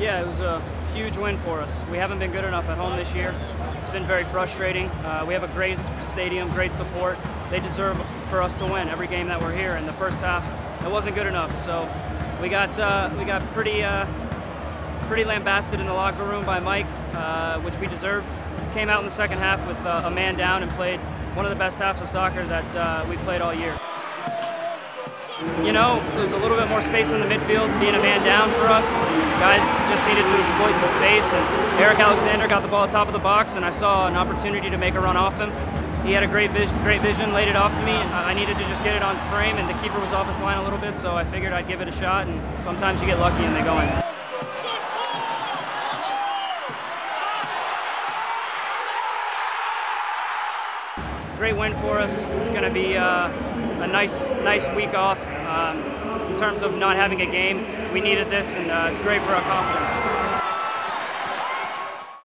Yeah, it was a huge win for us. We haven't been good enough at home this year. It's been very frustrating. Uh, we have a great stadium, great support. They deserve for us to win every game that we're here. In the first half, it wasn't good enough. So we got uh, we got pretty uh, pretty lambasted in the locker room by Mike, uh, which we deserved. Came out in the second half with uh, a man down and played one of the best halves of soccer that uh, we've played all year. You know, there's a little bit more space in the midfield, being a man down for us. Guys just needed to exploit some space, and Eric Alexander got the ball top of the box, and I saw an opportunity to make a run off him. He had a great vision, great vision, laid it off to me. I needed to just get it on frame, and the keeper was off his line a little bit, so I figured I'd give it a shot, and sometimes you get lucky and they go in. Great win for us. It's going to be uh, a nice, nice week off. Um, in terms of not having a game, we needed this, and uh, it's great for our confidence.